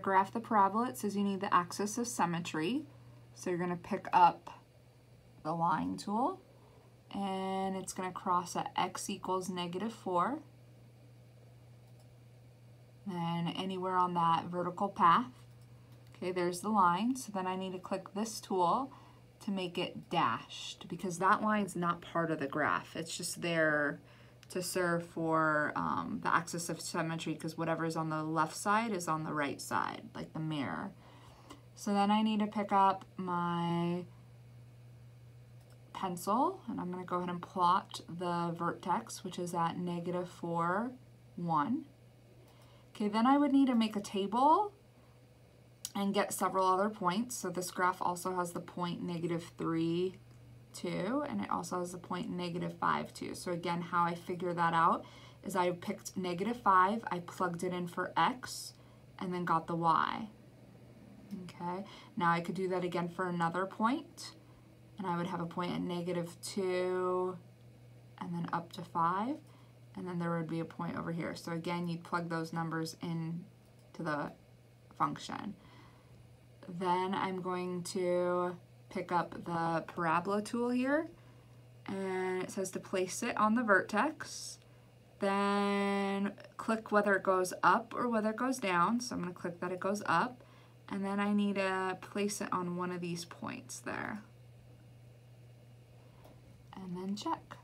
graph the parabola, it says you need the axis of symmetry. So you're going to pick up the line tool and it's going to cross at x equals negative 4 and anywhere on that vertical path. Okay, there's the line. So then I need to click this tool to make it dashed because that line's not part of the graph. It's just there to serve for um, the axis of symmetry because whatever is on the left side is on the right side, like the mirror. So then I need to pick up my pencil and I'm going to go ahead and plot the vertex which is at negative 4, 1. Okay, then I would need to make a table and get several other points. So this graph also has the point negative 3, 2, and it also has the point negative 5, 2. So again, how I figure that out is I picked negative 5, I plugged it in for x, and then got the y. Okay, now I could do that again for another point, and I would have a point at negative 2, and then up to 5, and then there would be a point over here. So again, you'd plug those numbers in to the function. Then I'm going to pick up the parabola tool here and it says to place it on the vertex. Then click whether it goes up or whether it goes down. So I'm going to click that it goes up and then I need to place it on one of these points there. And then check.